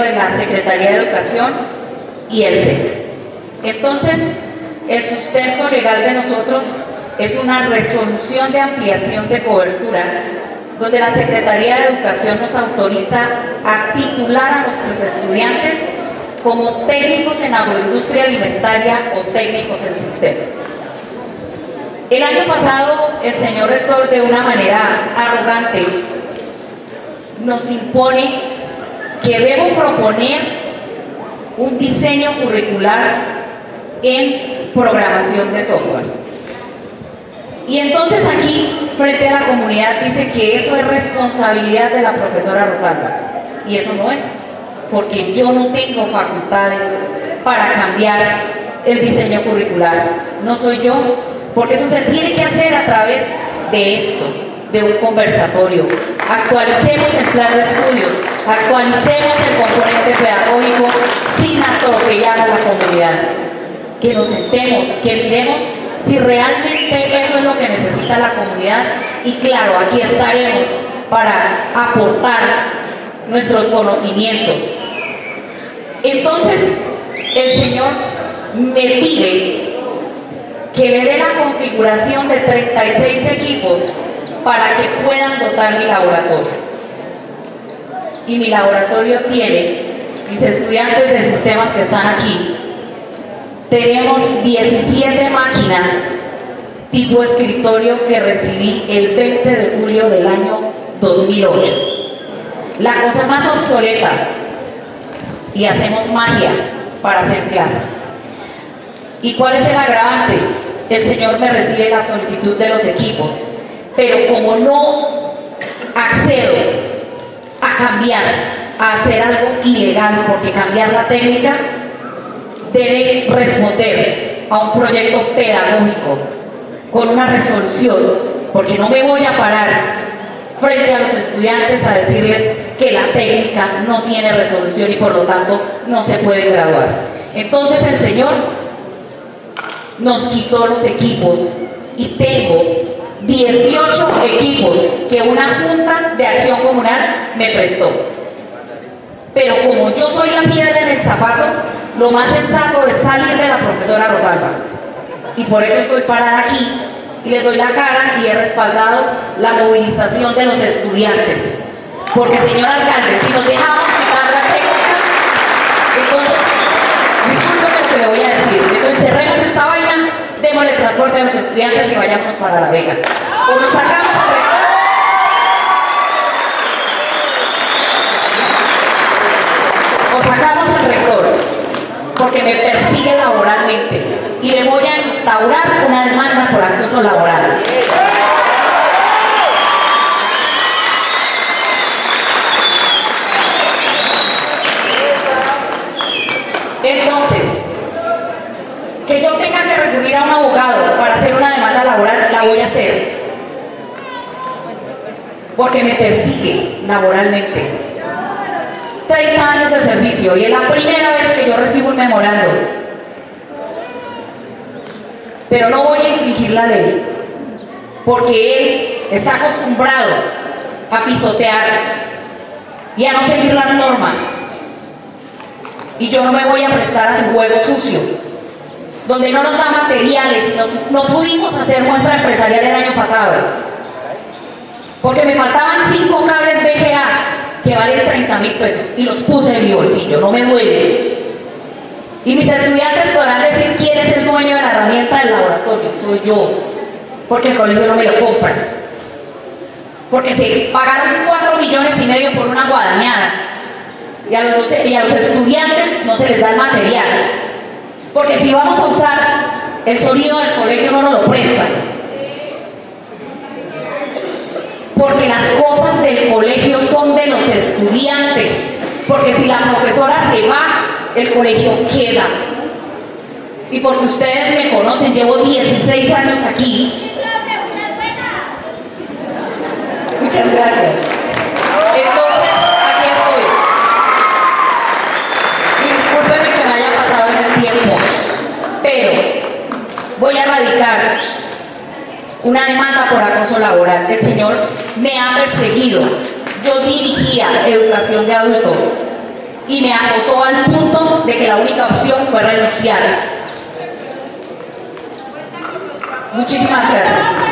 de la Secretaría de Educación y el SEC. Entonces, el sustento legal de nosotros es una resolución de ampliación de cobertura donde la Secretaría de Educación nos autoriza a titular a nuestros estudiantes como técnicos en agroindustria alimentaria o técnicos en sistemas. El año pasado, el señor rector, de una manera arrogante, nos impone que debo proponer un diseño curricular en programación de software. Y entonces aquí, frente a la comunidad, dice que eso es responsabilidad de la profesora Rosalba. Y eso no es, porque yo no tengo facultades para cambiar el diseño curricular. No soy yo, porque eso se tiene que hacer a través de esto, de un conversatorio. Actualicemos el plan de estudios, actualicemos el componente pedagógico sin atropellar a la comunidad. Que nos sentemos, que miremos si realmente eso es lo que necesita la comunidad y claro, aquí estaremos para aportar nuestros conocimientos. Entonces, el Señor me pide que le dé la configuración de 36 equipos para que puedan dotar mi laboratorio. Y mi laboratorio tiene, mis estudiantes de sistemas que están aquí, tenemos 17 máquinas tipo escritorio que recibí el 20 de julio del año 2008. La cosa más obsoleta. Y hacemos magia para hacer clase. ¿Y cuál es el agravante? El Señor me recibe la solicitud de los equipos, pero como no accedo cambiar, a hacer algo ilegal, porque cambiar la técnica debe responder a un proyecto pedagógico con una resolución, porque no me voy a parar frente a los estudiantes a decirles que la técnica no tiene resolución y por lo tanto no se puede graduar. Entonces el Señor nos quitó los equipos y tengo 18 equipos que una junta de acción comunal me prestó. Pero como yo soy la piedra en el zapato, lo más sensato es salir de la profesora Rosalba. Y por eso estoy parada aquí y les doy la cara y he respaldado la movilización de los estudiantes. Porque, señor alcalde, si nos dejamos quitar la técnica, entonces, discúlpeme lo que le voy a decir, entonces cerremos esta vaina, los estudiantes y vayamos para La Vega. O nos sacamos al rector. O sacamos al rector, porque me persigue laboralmente y le voy a instaurar una demanda por acoso laboral. Entonces, que yo tenga que recurrir a un abogado para hacer una demanda laboral, la voy a hacer. Porque me persigue laboralmente. 30 años de servicio y es la primera vez que yo recibo un memorando. Pero no voy a infringir la ley, porque él está acostumbrado a pisotear y a no seguir las normas. Y yo no me voy a prestar a su juego sucio, donde no nos da materiales y no, no pudimos hacer muestra empresarial el año pasado, porque me faltaban cinco cables BGA que valen 30 mil pesos y los puse en mi bolsillo, no me duele. Y mis estudiantes podrán decir quién es el dueño de la herramienta del laboratorio, soy yo, porque el colegio no me lo compra. Porque se pagaron 4 millones y medio por una guadañada y los, y a los estudiantes no se les da el material. Porque si vamos a usar el sonido del colegio no nos lo prestan. porque las cosas del colegio son de los estudiantes, porque si la profesora se va, el colegio queda. Y porque ustedes me conocen, llevo 16 años aquí. Muchas gracias. una demanda por acoso laboral. El Señor me ha perseguido. Yo dirigía educación de adultos y me acosó al punto de que la única opción fue renunciar. Muchísimas gracias.